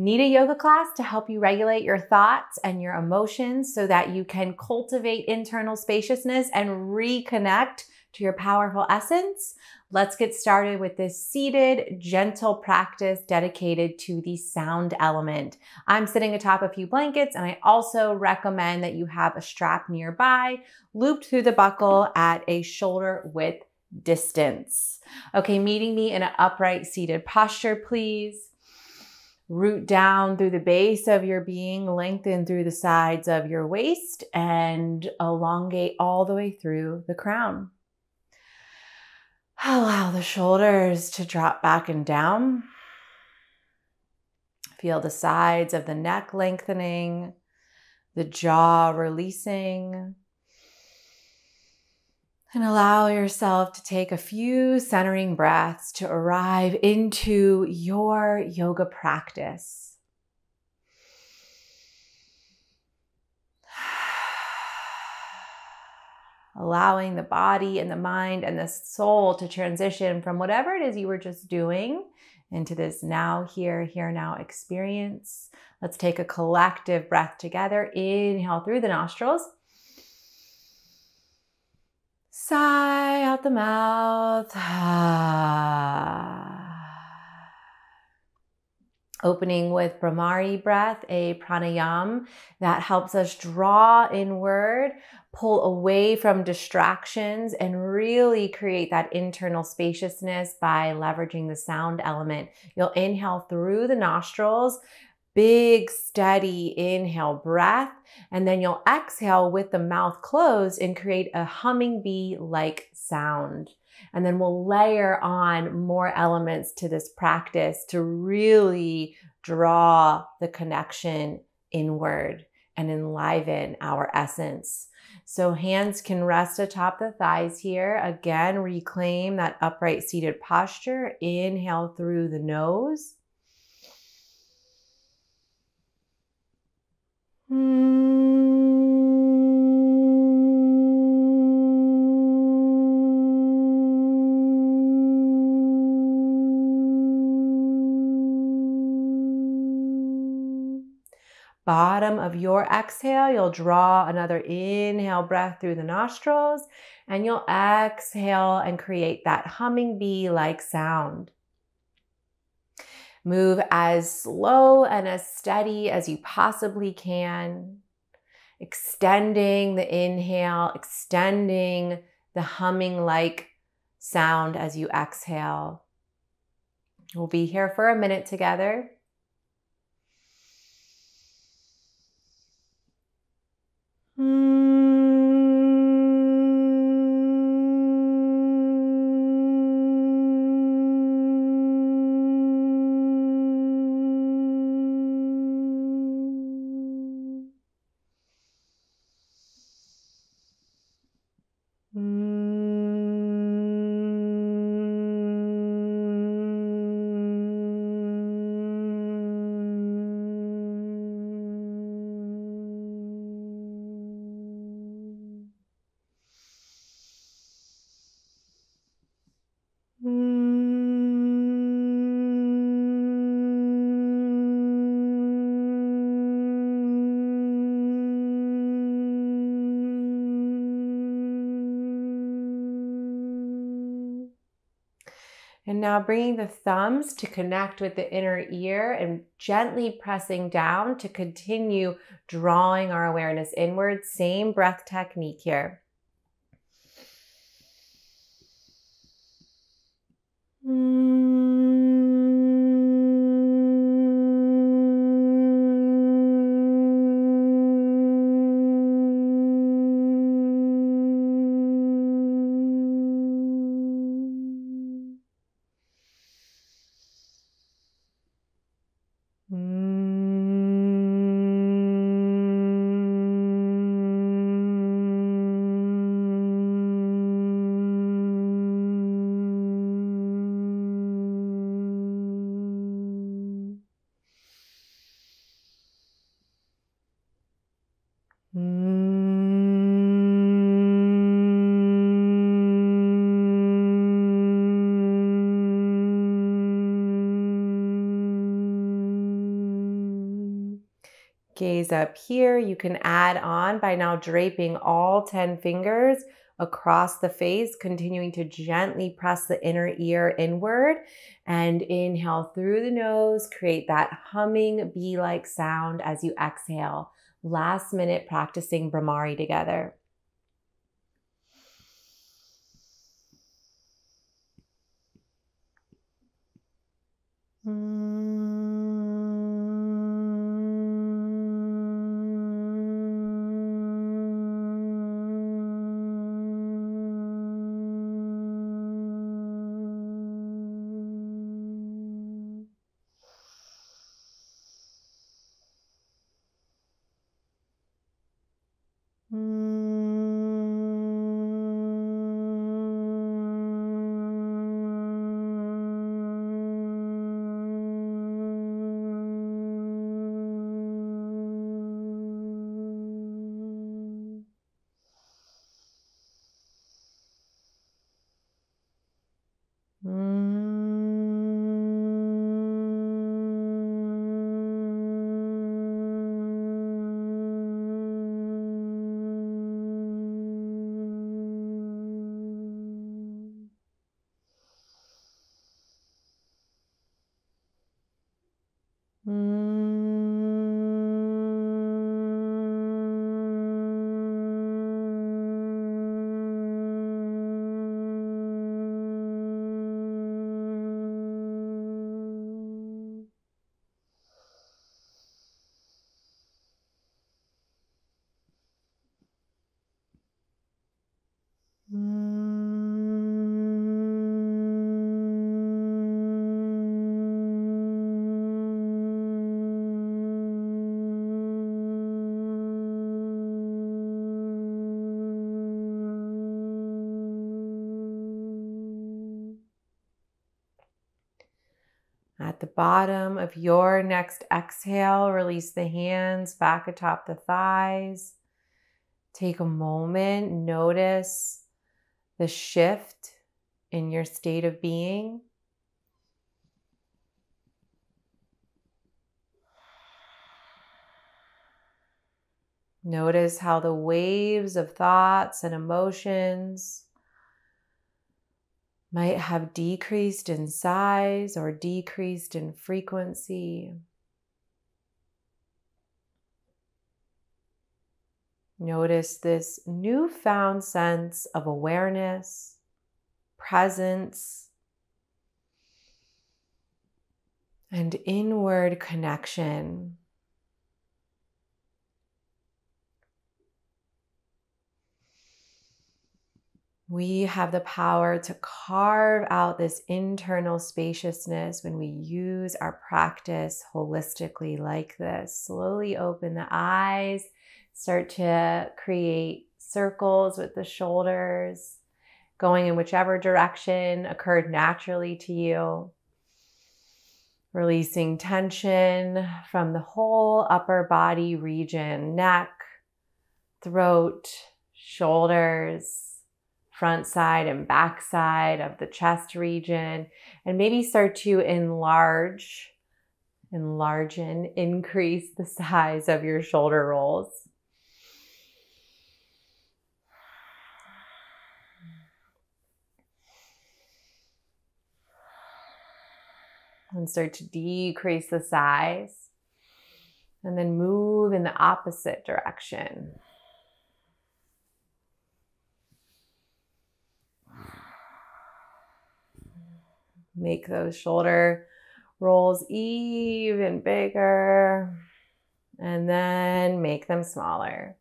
Need a yoga class to help you regulate your thoughts and your emotions so that you can cultivate internal spaciousness and reconnect to your powerful essence? Let's get started with this seated, gentle practice dedicated to the sound element. I'm sitting atop a few blankets, and I also recommend that you have a strap nearby, looped through the buckle at a shoulder width distance. Okay, meeting me in an upright seated posture, please. Root down through the base of your being, lengthen through the sides of your waist, and elongate all the way through the crown. Allow the shoulders to drop back and down. Feel the sides of the neck lengthening, the jaw releasing. And allow yourself to take a few centering breaths to arrive into your yoga practice. Allowing the body and the mind and the soul to transition from whatever it is you were just doing into this now, here, here, now experience. Let's take a collective breath together. Inhale through the nostrils. Sigh out the mouth. Opening with Bhramari breath, a pranayam that helps us draw inward, pull away from distractions, and really create that internal spaciousness by leveraging the sound element. You'll inhale through the nostrils, big, steady inhale breath. And then you'll exhale with the mouth closed and create a humming bee like sound. And then we'll layer on more elements to this practice to really draw the connection inward and enliven our essence. So hands can rest atop the thighs here. Again, reclaim that upright seated posture. Inhale through the nose. Bottom of your exhale, you'll draw another inhale breath through the nostrils and you'll exhale and create that humming bee like sound. Move as slow and as steady as you possibly can. Extending the inhale, extending the humming like sound as you exhale. We'll be here for a minute together. And now bringing the thumbs to connect with the inner ear and gently pressing down to continue drawing our awareness inward. Same breath technique here. Gaze up here. You can add on by now draping all 10 fingers across the face, continuing to gently press the inner ear inward and inhale through the nose. Create that humming bee like sound as you exhale. Last minute practicing Bhramari together. At bottom of your next exhale, release the hands back atop the thighs. Take a moment, notice the shift in your state of being. Notice how the waves of thoughts and emotions might have decreased in size or decreased in frequency. Notice this newfound sense of awareness, presence, and inward connection. We have the power to carve out this internal spaciousness when we use our practice holistically like this. Slowly open the eyes, start to create circles with the shoulders, going in whichever direction occurred naturally to you. Releasing tension from the whole upper body region, neck, throat, shoulders front side and back side of the chest region, and maybe start to enlarge, enlarge and increase the size of your shoulder rolls. And start to decrease the size. And then move in the opposite direction. Make those shoulder rolls even bigger and then make them smaller.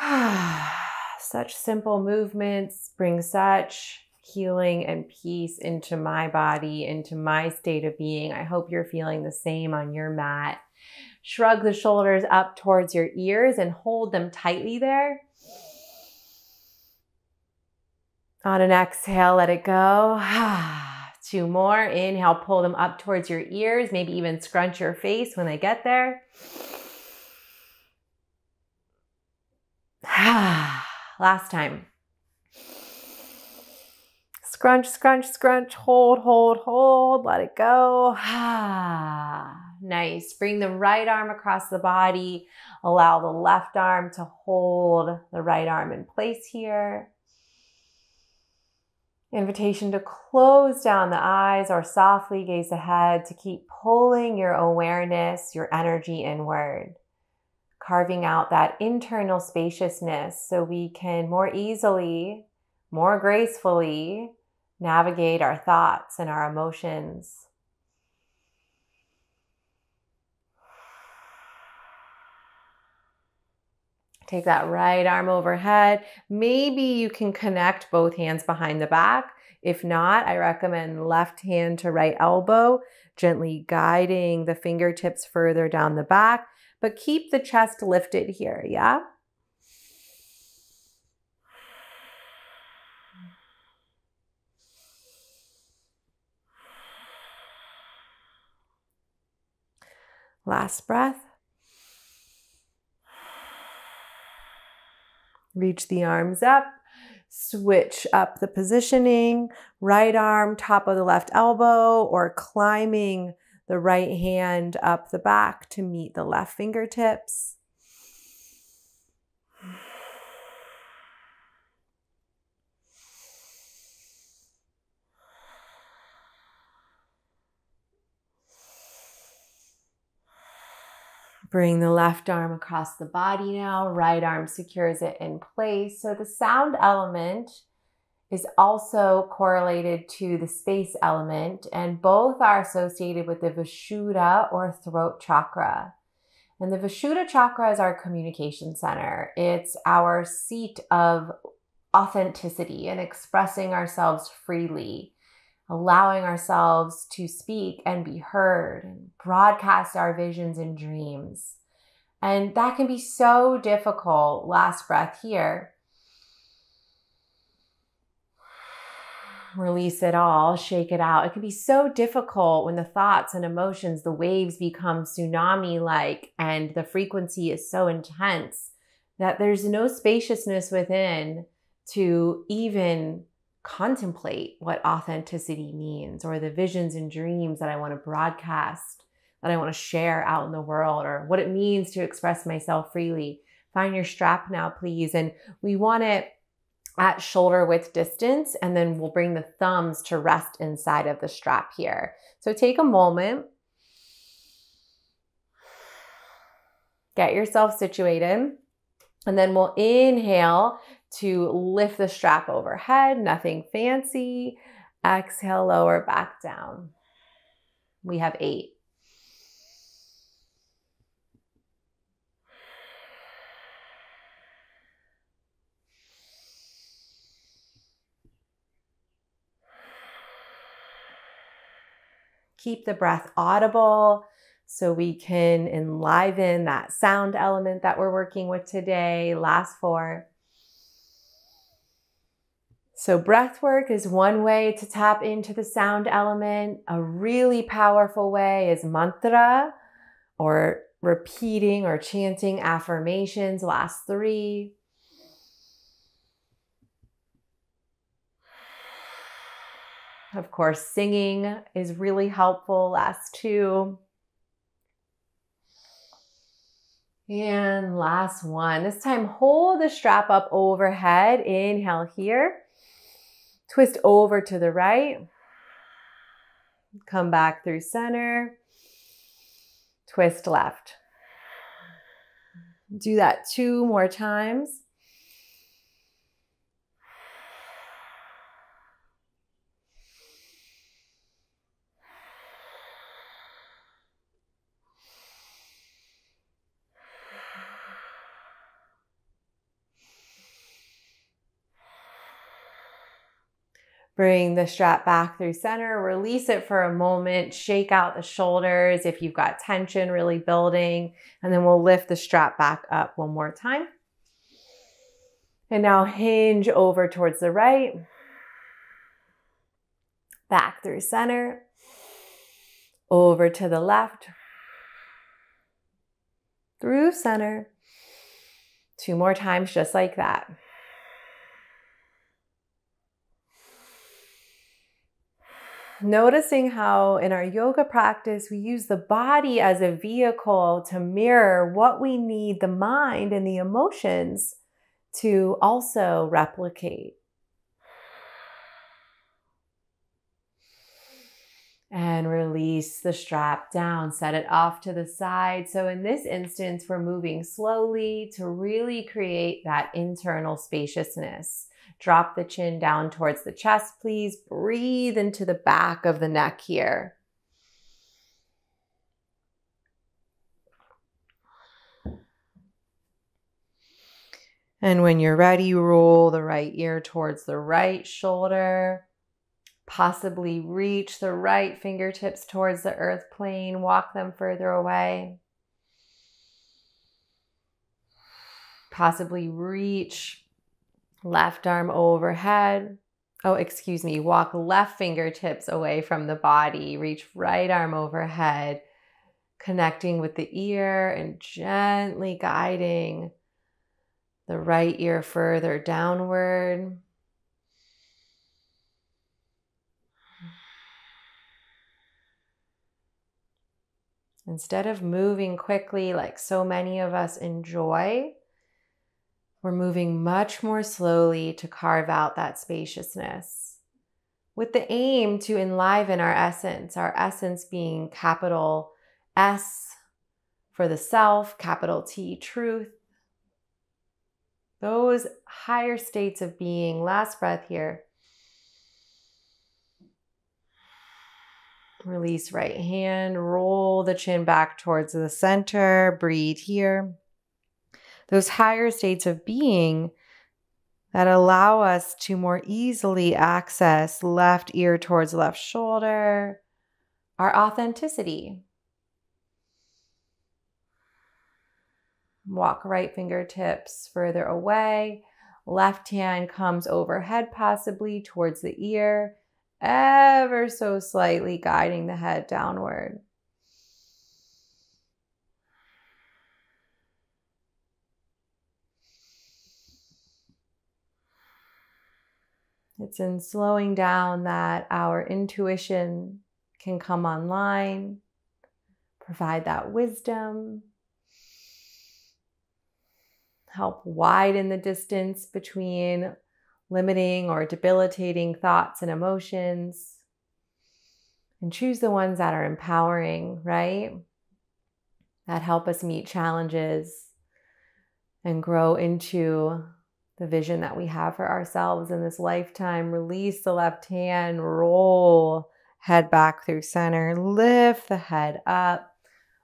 such simple movements bring such healing and peace into my body, into my state of being. I hope you're feeling the same on your mat. Shrug the shoulders up towards your ears and hold them tightly there. On an exhale, let it go. Two more. Inhale, pull them up towards your ears. Maybe even scrunch your face when they get there. Last time. Scrunch, scrunch, scrunch. Hold, hold, hold. Let it go. Nice. Bring the right arm across the body. Allow the left arm to hold the right arm in place here. Invitation to close down the eyes or softly gaze ahead to keep pulling your awareness, your energy inward, carving out that internal spaciousness so we can more easily, more gracefully navigate our thoughts and our emotions. Take that right arm overhead. Maybe you can connect both hands behind the back. If not, I recommend left hand to right elbow, gently guiding the fingertips further down the back, but keep the chest lifted here, yeah? Last breath. Reach the arms up. Switch up the positioning. Right arm, top of the left elbow, or climbing the right hand up the back to meet the left fingertips. Bring the left arm across the body now. Right arm secures it in place. So the sound element is also correlated to the space element, and both are associated with the Vishuddha or throat chakra. And the Vishuddha chakra is our communication center. It's our seat of authenticity and expressing ourselves freely allowing ourselves to speak and be heard and broadcast our visions and dreams. And that can be so difficult. Last breath here. Release it all, shake it out. It can be so difficult when the thoughts and emotions, the waves become tsunami like, and the frequency is so intense that there's no spaciousness within to even contemplate what authenticity means or the visions and dreams that I want to broadcast, that I want to share out in the world, or what it means to express myself freely. Find your strap now, please. And we want it at shoulder width distance, and then we'll bring the thumbs to rest inside of the strap here. So take a moment. Get yourself situated. And then we'll inhale to lift the strap overhead, nothing fancy. Exhale, lower back down. We have eight. Keep the breath audible so we can enliven that sound element that we're working with today. Last four. So, breath work is one way to tap into the sound element. A really powerful way is mantra or repeating or chanting affirmations. Last three. Of course, singing is really helpful. Last two. And last one. This time, hold the strap up overhead. Inhale here. Twist over to the right. Come back through center. Twist left. Do that two more times. Bring the strap back through center, release it for a moment, shake out the shoulders if you've got tension really building, and then we'll lift the strap back up one more time. And now hinge over towards the right, back through center, over to the left, through center. Two more times, just like that. Noticing how in our yoga practice we use the body as a vehicle to mirror what we need the mind and the emotions to also replicate. And release the strap down, set it off to the side. So, in this instance, we're moving slowly to really create that internal spaciousness. Drop the chin down towards the chest, please. Breathe into the back of the neck here. And when you're ready, roll the right ear towards the right shoulder. Possibly reach the right fingertips towards the earth plane, walk them further away. Possibly reach left arm overhead. Oh, excuse me. Walk left fingertips away from the body. Reach right arm overhead, connecting with the ear and gently guiding the right ear further downward. Instead of moving quickly like so many of us enjoy, we're moving much more slowly to carve out that spaciousness with the aim to enliven our essence, our essence being capital S for the self, capital T, truth. Those higher states of being. Last breath here. Release right hand, roll the chin back towards the center, breathe here those higher states of being that allow us to more easily access left ear towards left shoulder, our authenticity. Walk right fingertips further away. Left hand comes overhead, possibly towards the ear, ever so slightly guiding the head downward. It's in slowing down that our intuition can come online, provide that wisdom, help widen the distance between limiting or debilitating thoughts and emotions, and choose the ones that are empowering, right? That help us meet challenges and grow into the vision that we have for ourselves in this lifetime. Release the left hand, roll head back through center, lift the head up.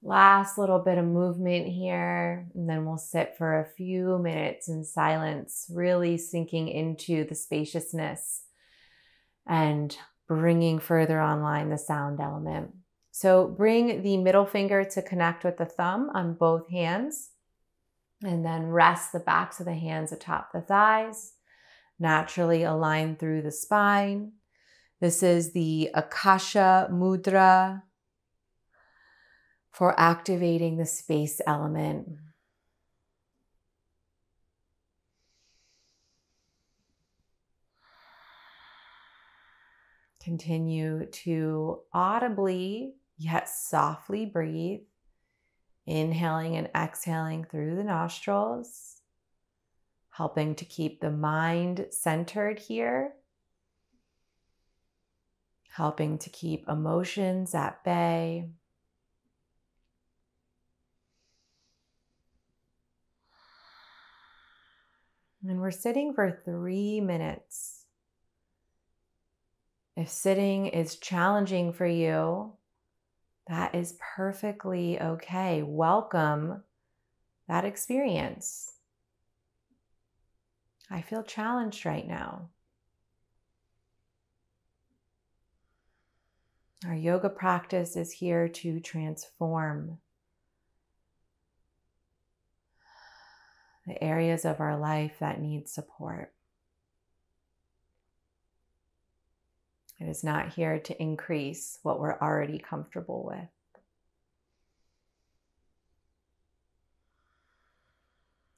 Last little bit of movement here, and then we'll sit for a few minutes in silence, really sinking into the spaciousness and bringing further online the sound element. So bring the middle finger to connect with the thumb on both hands. And then rest the backs of the hands atop the thighs, naturally align through the spine. This is the Akasha Mudra for activating the space element. Continue to audibly yet softly breathe. Inhaling and exhaling through the nostrils, helping to keep the mind centered here, helping to keep emotions at bay. And we're sitting for three minutes. If sitting is challenging for you, that is perfectly okay. Welcome that experience. I feel challenged right now. Our yoga practice is here to transform the areas of our life that need support. It is not here to increase what we're already comfortable with.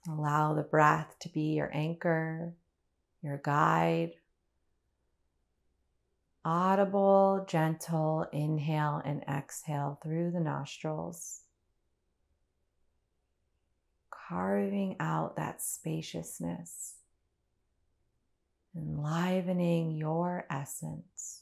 Allow the breath to be your anchor, your guide. audible, gentle inhale and exhale through the nostrils, carving out that spaciousness, enlivening your essence.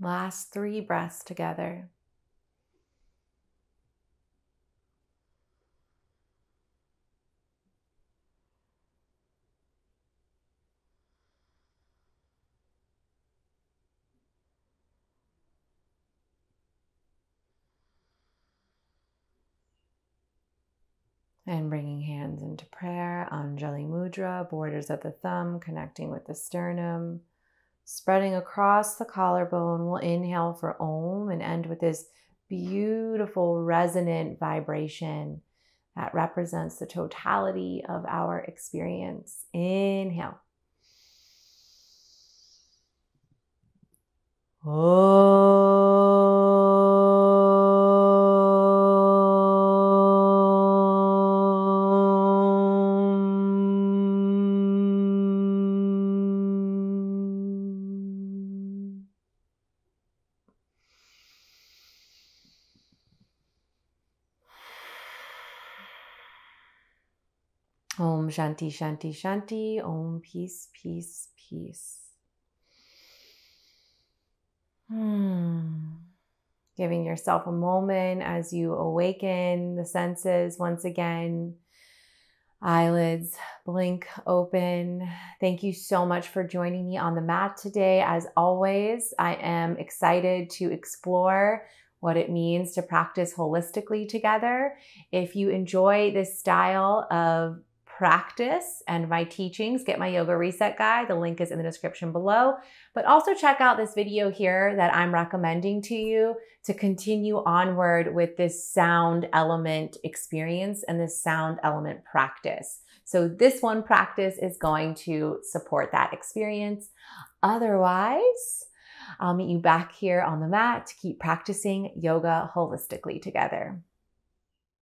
Last three breaths together. And bringing hands into prayer, Anjali Mudra, borders of the thumb connecting with the sternum spreading across the collarbone. We'll inhale for Om and end with this beautiful resonant vibration that represents the totality of our experience. Inhale. Oh. Shanti Shanti Shanti. Om Peace Peace Peace. Hmm. Giving yourself a moment as you awaken the senses once again. Eyelids blink open. Thank you so much for joining me on the mat today. As always, I am excited to explore what it means to practice holistically together. If you enjoy this style of practice and my teachings, get my yoga reset guide. The link is in the description below. But also check out this video here that I'm recommending to you to continue onward with this sound element experience and this sound element practice. So this one practice is going to support that experience. Otherwise, I'll meet you back here on the mat to keep practicing yoga holistically together.